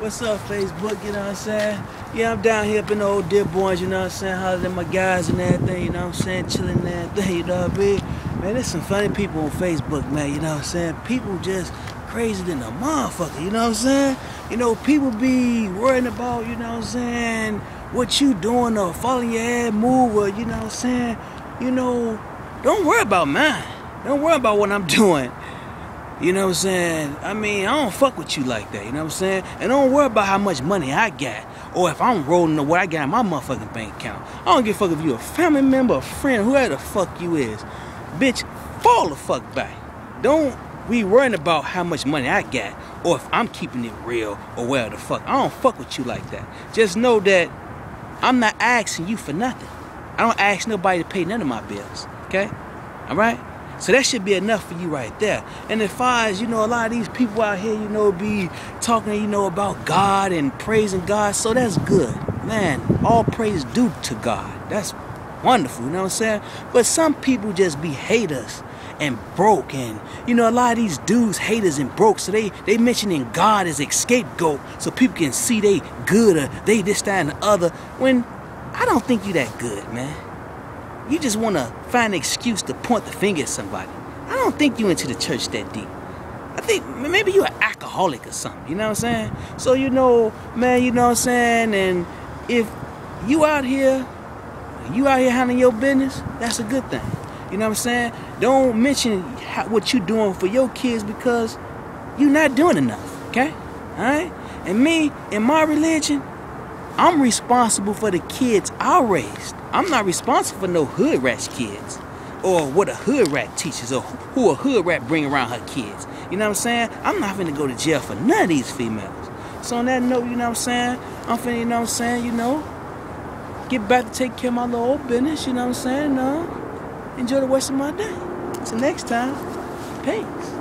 What's up, Facebook? You know what I'm saying? Yeah, I'm down here up in the old Dearborns, you know what I'm saying? Hollering at my guys and everything, you know what I'm saying? Chilling and everything, you know what I mean? Man, there's some funny people on Facebook, man, you know what I'm saying? People just crazy than a motherfucker, you know what I'm saying? You know, people be worrying about, you know what I'm saying, what you doing or following your head move or, you know what I'm saying? You know, don't worry about mine. Don't worry about what I'm doing. You know what I'm saying? I mean, I don't fuck with you like that, you know what I'm saying? And don't worry about how much money I got or if I'm rolling the what I got in my motherfucking bank account. I don't give a fuck if you a family member, a friend, whoever the fuck you is. Bitch, fall the fuck back. Don't be worrying about how much money I got or if I'm keeping it real or where the fuck. I don't fuck with you like that. Just know that I'm not asking you for nothing. I don't ask nobody to pay none of my bills. Okay? Alright? So that should be enough for you right there. And as far as, you know, a lot of these people out here, you know, be talking, you know, about God and praising God. So that's good. Man, all praise due to God. That's wonderful, you know what I'm saying? But some people just be haters and broke and you know a lot of these dudes haters and broke so they they mentioning god as a scapegoat so people can see they good or they this that and the other when i don't think you that good man you just want to find an excuse to point the finger at somebody. I don't think you into the church that deep. I think maybe you're an alcoholic or something, you know what I'm saying? So, you know, man, you know what I'm saying? And if you out here, you out here handling your business, that's a good thing. You know what I'm saying? Don't mention how, what you're doing for your kids because you're not doing enough, okay? All right? And me, in my religion, I'm responsible for the kids I raised. I'm not responsible for no hood rat kids or what a hood rat teaches or who a hood rat bring around her kids. You know what I'm saying? I'm not finna go to jail for none of these females. So on that note, you know what I'm saying? I'm finna, you know what I'm saying, you know, get back to take care of my little old business, you know what I'm saying? No. Enjoy the rest of my day. Till next time, peace.